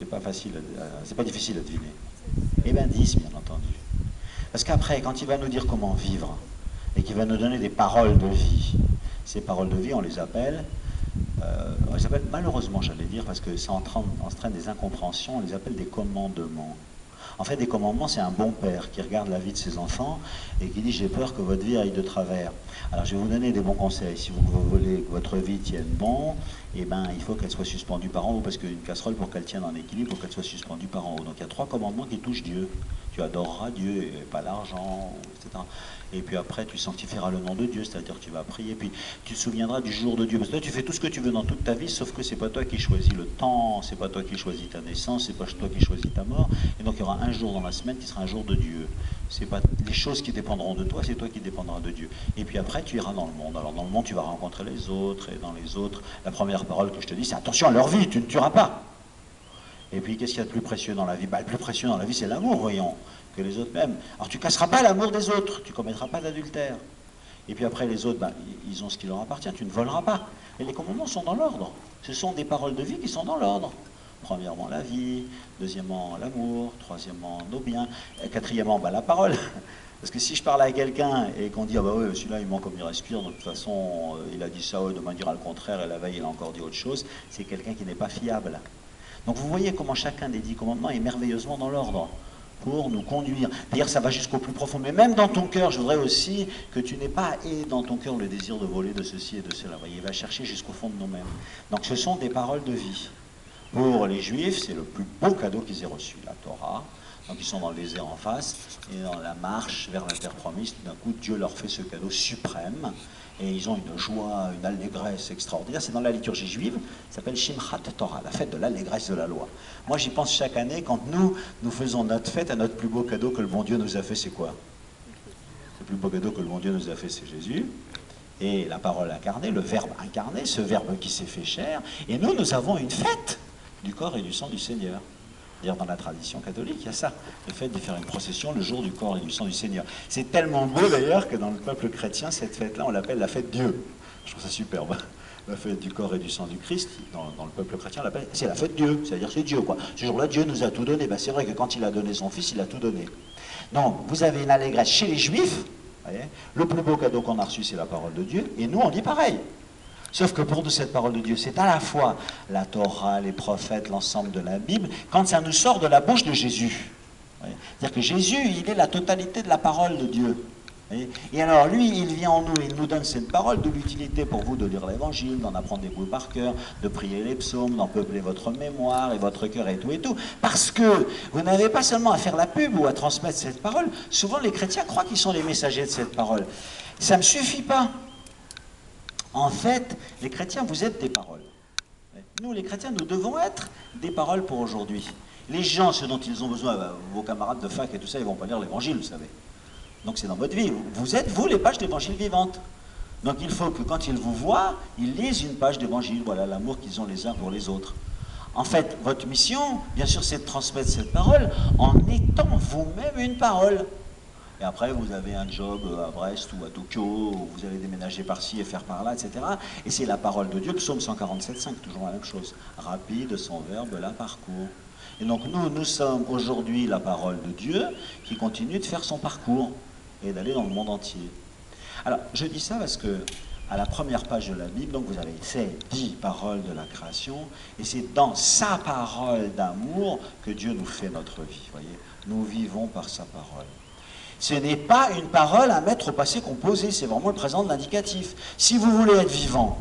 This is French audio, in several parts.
C'est pas facile, c'est pas difficile à deviner. Eh bien 10, bien entendu. Parce qu'après, quand il va nous dire comment vivre, et qu'il va nous donner des paroles de vie, ces paroles de vie, on les appelle, euh, on les appelle malheureusement, j'allais dire, parce que ça entraîne des incompréhensions, on les appelle des commandements. En fait, des commandements, c'est un bon père qui regarde la vie de ses enfants et qui dit j'ai peur que votre vie aille de travers. Alors je vais vous donner des bons conseils. Si vous voulez que votre vie tienne bon, eh ben, il faut qu'elle soit suspendue par en haut, parce qu'une casserole, pour qu'elle tienne en équilibre, il faut qu'elle soit suspendue par en haut. Donc il y a trois commandements qui touchent Dieu. Tu adoreras Dieu et pas l'argent, etc. Et puis après, tu sanctifieras le nom de Dieu, c'est-à-dire tu vas prier, puis tu te souviendras du jour de Dieu. Parce que toi, tu fais tout ce que tu veux dans toute ta vie, sauf que c'est pas toi qui choisis le temps, c'est pas toi qui choisis ta naissance, c'est pas toi qui choisis ta mort. Et donc il y aura un jour dans la semaine qui sera un jour de Dieu. C'est pas les choses qui dépendront de toi, c'est toi qui dépendras de Dieu. Et puis après, tu iras dans le monde. Alors dans le monde, tu vas rencontrer les autres, et dans les autres, la première parole que je te dis, c'est attention à leur vie, tu ne tueras pas. Et puis qu'est-ce qu'il y a de plus précieux dans la vie? Bah, Le plus précieux dans la vie, c'est l'amour, voyons, que les autres m'aiment. Alors tu casseras pas l'amour des autres, tu commettras pas d'adultère. Et puis après, les autres, bah, ils ont ce qui leur appartient, tu ne voleras pas. Et les commandements sont dans l'ordre. Ce sont des paroles de vie qui sont dans l'ordre. Premièrement, la vie. Deuxièmement, l'amour. Troisièmement, nos biens. Quatrièmement, bah, la parole. Parce que si je parle à quelqu'un et qu'on dit, ah oui, celui-là, il ment comme il respire, de toute façon, euh, il a dit ça de manière le contraire, et la veille, il a encore dit autre chose, c'est quelqu'un qui n'est pas fiable. Donc vous voyez comment chacun des dix commandements est merveilleusement dans l'ordre pour nous conduire. D'ailleurs, ça va jusqu'au plus profond. Mais même dans ton cœur, je voudrais aussi que tu n'aies pas et dans ton cœur le désir de voler de ceci et de cela. Voyez, il va chercher jusqu'au fond de nous-mêmes. Donc ce sont des paroles de vie. Pour les Juifs, c'est le plus beau cadeau qu'ils aient reçu, la Torah. Donc ils sont dans le désert en face, et dans la marche vers la terre promise, d'un coup Dieu leur fait ce cadeau suprême, et ils ont une joie, une allégresse extraordinaire. C'est dans la liturgie juive, ça s'appelle Shimchat Torah, la fête de l'allégresse de la loi. Moi j'y pense chaque année, quand nous, nous faisons notre fête, à notre plus beau cadeau que le bon Dieu nous a fait, c'est quoi? Le plus beau cadeau que le bon Dieu nous a fait, c'est Jésus. Et la parole incarnée, le verbe incarné, ce verbe qui s'est fait chair. Et nous, nous avons une fête du corps et du sang du Seigneur. D'ailleurs, dans la tradition catholique, il y a ça, le fait de faire une procession le jour du corps et du sang du Seigneur. C'est tellement beau d'ailleurs que dans le peuple chrétien, cette fête-là, on l'appelle la fête Dieu. Je trouve ça superbe. La fête du corps et du sang du Christ, dans, le peuple chrétien, c'est la fête Dieu, c'est-à-dire c'est Dieu. Quoi. Ce jour-là, Dieu nous a tout donné. Ben, c'est vrai que quand il a donné son Fils, il a tout donné. Donc, vous avez une allégresse chez les Juifs. le plus beau cadeau qu'on a reçu, c'est la parole de Dieu. Et nous, on dit pareil. Sauf que pour nous, cette parole de Dieu, c'est à la fois la Torah, les prophètes, l'ensemble de la Bible, quand ça nous sort de la bouche de Jésus. C'est-à-dire que Jésus, il est la totalité de la parole de Dieu. Et alors, lui, il vient en nous, il nous donne cette parole de l'utilité pour vous de lire l'évangile, d'en apprendre des bouts par cœur, de prier les psaumes, d'en peupler votre mémoire et votre cœur et tout et tout. Parce que vous n'avez pas seulement à faire la pub ou à transmettre cette parole. Souvent, les chrétiens croient qu'ils sont les messagers de cette parole. Ça ne suffit pas. En fait, les chrétiens, vous êtes des paroles. Nous, les chrétiens, nous devons être des paroles pour aujourd'hui. Les gens, ce dont ils ont besoin, bah, vos camarades de fac et tout ça, ils vont pas lire l'évangile, vous savez. Donc c'est dans votre vie. Vous êtes, vous, les pages d'évangile vivantes. Donc il faut que quand ils vous voient, ils lisent une page d'évangile, voilà l'amour qu'ils ont les uns pour les autres. En fait, votre mission, bien sûr, c'est de transmettre cette parole en étant vous-même une parole. Et après, vous avez un job à Brest ou à Tokyo, vous allez déménager par-ci et faire par-là, etc. Et c'est la parole de Dieu, psaume 147.5, toujours la même chose. Rapide, son verbe, la parcours. Et donc nous, nous sommes aujourd'hui la parole de Dieu qui continue de faire son parcours et d'aller dans le monde entier. Alors, je dis ça parce que à la première page de la Bible, donc vous avez ces dix paroles de la création, et c'est dans sa parole d'amour que Dieu nous fait notre vie. Voyez, nous vivons par sa parole. Ce n'est pas une parole à mettre au passé composé, c'est vraiment le présent de l'indicatif. Si vous voulez être vivant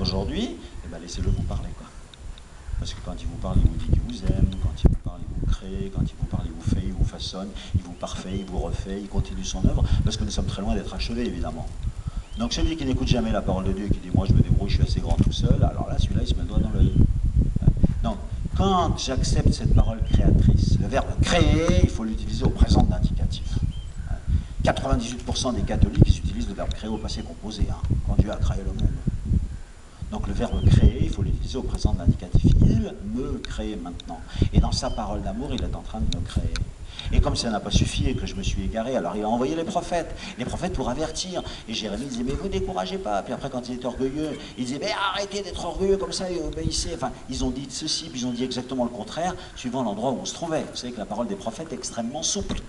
aujourd'hui, eh ben laissez-le vous parler. Quoi. Parce que quand il vous parle, il vous dit qu'il vous aime, quand il vous parle, il vous crée, quand il vous parle, il vous fait, il vous façonne, il vous parfait, il vous refait, il continue son œuvre, parce que nous sommes très loin d'être achevés, évidemment. Donc celui qui n'écoute jamais la parole de Dieu, qui dit moi je me débrouille, je suis assez grand tout seul, alors là celui-là il se met le doigt dans l'œil. Donc quand j'accepte cette parole créatrice, le verbe créer, il faut l'utiliser au présent d'indicatif. 98% des catholiques utilisent le verbe créer au passé composé, hein, quand Dieu a créé le monde. Donc le verbe créer, il faut l'utiliser au présent de l'indicatif. Il me crée maintenant. Et dans sa parole d'amour, il est en train de me créer. Et comme ça n'a pas suffi et que je me suis égaré, alors il a envoyé les prophètes, les prophètes pour avertir. Et Jérémie disait, mais vous découragez pas. Puis après, quand il était orgueilleux, il disait, mais arrêtez d'être orgueilleux comme ça et obéissez. Enfin, ils ont dit ceci, puis ils ont dit exactement le contraire, suivant l'endroit où on se trouvait. Vous savez que la parole des prophètes est extrêmement souple.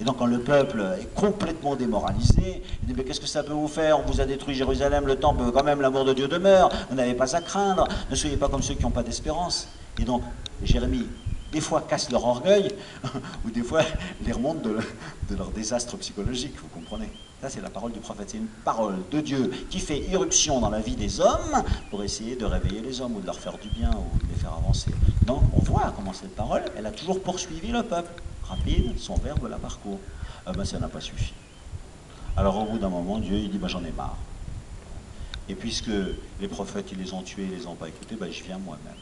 Et donc quand le peuple est complètement démoralisé, il dit mais qu'est-ce que ça peut vous faire? On vous a détruit Jérusalem, le temple, quand même l'amour de Dieu demeure, vous n'avez pas à craindre, ne soyez pas comme ceux qui n'ont pas d'espérance. Et donc Jérémie des fois cassent leur orgueil, ou des fois les remontent de, leur désastre psychologique, vous comprenez Ça, c'est la parole du prophète. C'est une parole de Dieu qui fait irruption dans la vie des hommes pour essayer de réveiller les hommes, ou de leur faire du bien, ou de les faire avancer. Donc, on voit comment cette parole, elle a toujours poursuivi le peuple. Rapide, son verbe la parcourt. Ah ben, ça n'a pas suffi. Alors, au bout d'un moment, Dieu, il dit, ben, j'en ai marre. Et puisque les prophètes, ils les ont tués, ils les ont pas écoutés, ben, je viens moi-même.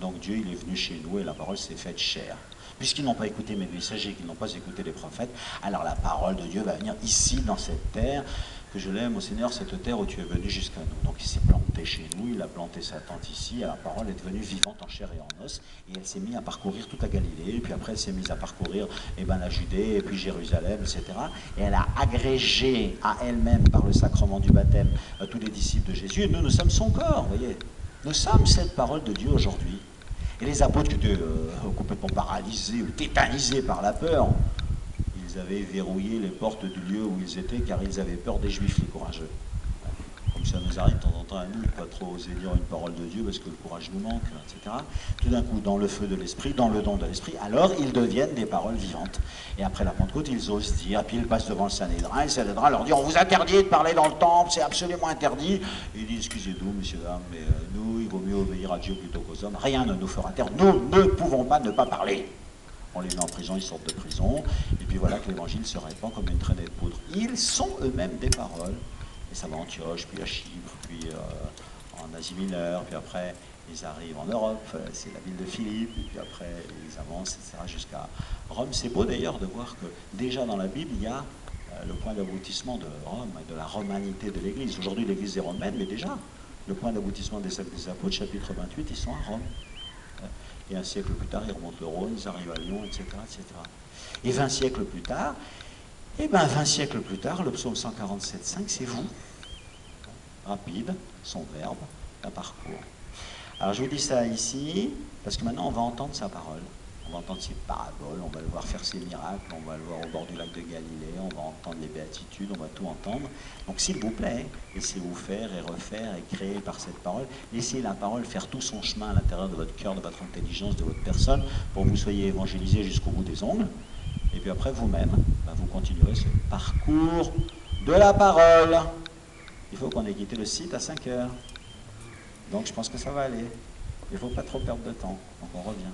Donc Dieu, il est venu chez nous et la parole s'est faite chère. Puisqu'ils n'ont pas écouté mes messagers, qu'ils n'ont pas écouté les prophètes, alors la parole de Dieu va venir ici, dans cette terre, que je l'aime, au Seigneur, cette terre où tu es venu jusqu'à nous. Donc il s'est planté chez nous, il a planté sa tente ici, et la parole est devenue vivante en chair et en os, et elle s'est mise à parcourir toute la Galilée, et puis après elle s'est mise à parcourir eh ben, la Judée, et puis Jérusalem, etc. Et elle a agrégé à elle-même, par le sacrement du baptême, euh, tous les disciples de Jésus, et nous, nous sommes son corps, vous voyez. Nous sommes cette parole de Dieu aujourd'hui. Et les apôtres qui étaient euh, complètement paralysés ou tétanisés par la peur, ils avaient verrouillé les portes du lieu où ils étaient car ils avaient peur des juifs, les courageux. Ça nous arrive de temps en temps à nous, pas trop oser dire une parole de Dieu parce que le courage nous manque, etc. Tout d'un coup, dans le feu de l'esprit, dans le don de l'esprit, alors ils deviennent des paroles vivantes. Et après la Pentecôte, ils osent dire, puis ils passent devant le Sanhédrin, et le Sanhédrin leur dit, on vous interdit de parler dans le temple, c'est absolument interdit. ils disent, excusez-nous, messieurs, dames, mais euh, nous, il vaut mieux obéir à Dieu plutôt qu'aux hommes. Rien ne nous fera taire. Nous ne pouvons pas ne pas parler. On les met en prison, ils sortent de prison. Et puis voilà que l'évangile se répand comme une traînée de poudre. Ils sont eux-mêmes des paroles. Ça va à Antioche, puis à Chypre, puis euh, en Asie mineure, puis après ils arrivent en Europe, c'est la ville de Philippe, et puis après ils avancent, etc., jusqu'à Rome. C'est beau d'ailleurs de voir que déjà dans la Bible, il y a euh, le point d'aboutissement de Rome et de la romanité de l'Église. Aujourd'hui, l'Église est romaine, mais déjà, le point d'aboutissement des des apôtres, chapitre 28, ils sont à Rome. Et un siècle plus tard, ils remontent le Rhône, ils arrivent à Lyon, etc. etc. Et 20 siècles plus tard, et eh bien 20 siècles plus tard, le psaume 147.5, c'est vous. Rapide, son verbe, un parcours. Alors je vous dis ça ici, parce que maintenant on va entendre sa parole on va entendre ses paraboles, on va le voir faire ses miracles, on va le voir au bord du lac de Galilée, on va entendre les béatitudes, on va tout entendre. Donc s'il vous plaît, laissez-vous faire et refaire et créer par cette parole. Laissez la parole faire tout son chemin à l'intérieur de votre cœur, de votre intelligence, de votre personne, pour que vous soyez évangélisé jusqu'au bout des ongles. Et puis après, vous-même, bah, vous continuerez ce parcours de la parole. Il faut qu'on ait quitté le site à 5 heures. Donc je pense que ça va aller. Il ne faut pas trop perdre de temps. Donc on revient.